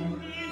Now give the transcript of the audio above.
Amen.